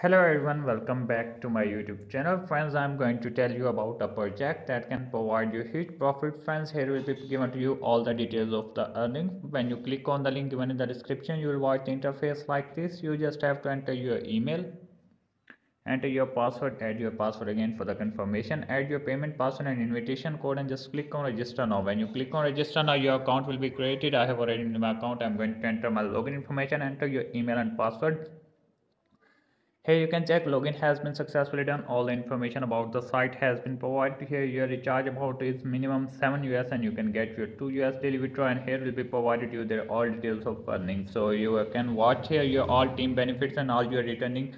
Hello everyone, welcome back to my YouTube channel. Friends, I'm going to tell you about a project that can provide you huge profit. Friends, here will be given to you all the details of the earning. When you click on the link given in the description, you will watch the interface like this. You just have to enter your email, enter your password, add your password again for the confirmation, add your payment password and invitation code and just click on register now. When you click on register now, your account will be created. I have already in my account. I'm going to enter my login information, enter your email and password here you can check login has been successfully done. All the information about the site has been provided here. Your recharge amount is minimum 7 US and you can get your 2 US daily withdrawal and here will be provided you their all details of earnings. So you can watch here your all team benefits and all your returning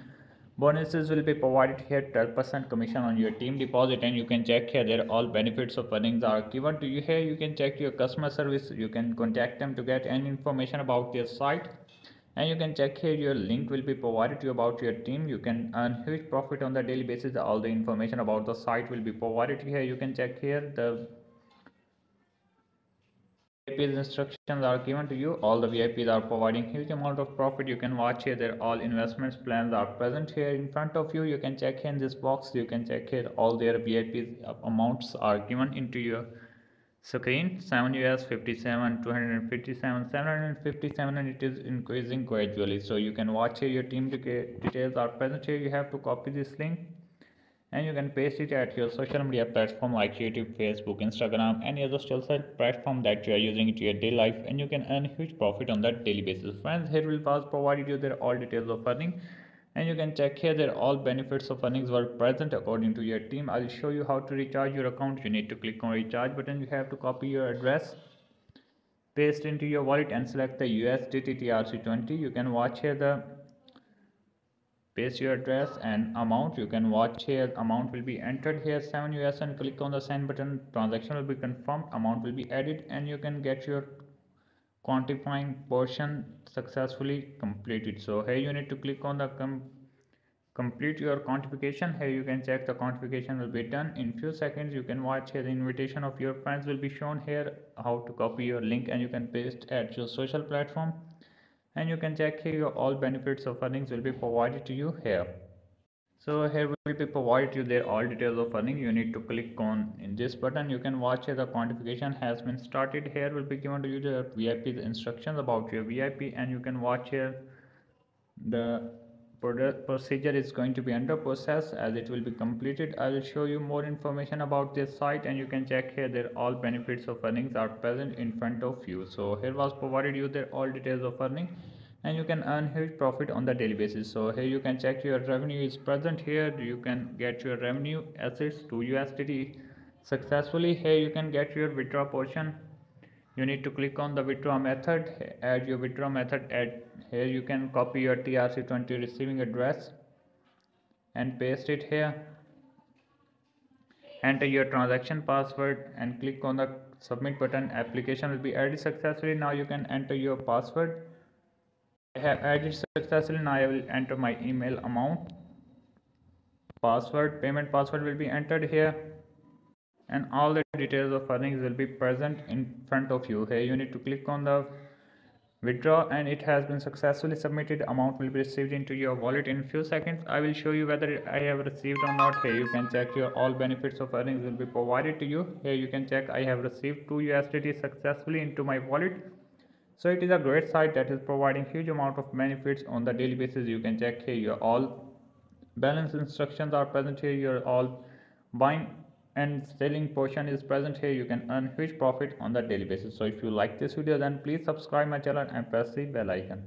bonuses will be provided here 12% commission on your team deposit and you can check here their all benefits of earnings are given to you here you can check your customer service you can contact them to get any information about their site and you can check here your link will be provided to you about your team. You can earn huge profit on the daily basis. All the information about the site will be provided here. You can check here. The VIPs instructions are given to you. All the VIPs are providing huge amount of profit. You can watch here all investments plans are present here in front of you. You can check here in this box. You can check here all their VIPs uh, amounts are given into your screen 7 us 57 257 757 and it is increasing gradually. So you can watch here your team details are present here. You have to copy this link and you can paste it at your social media platform like youtube facebook instagram any other social platform that you are using to your daily life and you can earn huge profit on that daily basis. Friends here will pass provided you their all details of earning and you can check here that all benefits of earnings were present according to your team. I'll show you how to recharge your account. You need to click on recharge button. You have to copy your address paste into your wallet and select the usdt trc20 you can watch here the paste your address and amount. You can watch here amount will be entered here. 7 us and click on the send button. Transaction will be confirmed. Amount will be added and you can get your quantifying portion successfully completed. So here you need to click on the com complete your quantification. Here you can check the quantification will be done. In few seconds you can watch here the invitation of your friends will be shown here how to copy your link and you can paste at your social platform. And you can check here your all benefits of earnings will be provided to you here so here will be provided you there all details of earning. You need to click on in this button. You can watch here the quantification has been started. Here will be given to you the vip instructions about your vip and you can watch here the procedure is going to be under process. As it will be completed i will show you more information about this site and you can check here there all benefits of earnings are present in front of you. So here was provided you there all details of earning and you can earn huge profit on the daily basis. So here you can check your revenue is present here. You can get your revenue assets to USDT successfully. Here you can get your withdraw portion. You need to click on the withdraw method. Add your withdraw method. Add here you can copy your TRC20 receiving address and paste it here. Enter your transaction password and click on the submit button. Application will be added successfully. Now you can enter your password I have added successfully now I will enter my email amount. Password payment password will be entered here. And all the details of earnings will be present in front of you here. You need to click on the withdraw and it has been successfully submitted. Amount will be received into your wallet in few seconds. I will show you whether i have received or not here. You can check your all benefits of earnings will be provided to you. Here you can check i have received 2 usdt successfully into my wallet so it is a great site that is providing huge amount of benefits on the daily basis. You can check here your all balance instructions are present here. Your all buying and selling portion is present here. You can earn huge profit on the daily basis. So if you like this video then please subscribe my channel and press the bell icon